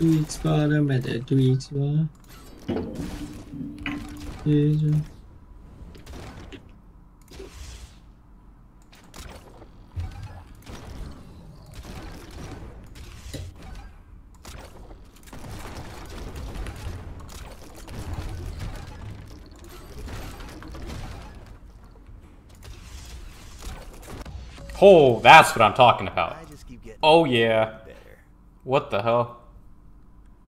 Tweaks bottom at the tweaks bar. Oh, that's what I'm talking about. Oh yeah. What the hell?